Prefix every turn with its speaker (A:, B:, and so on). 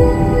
A: you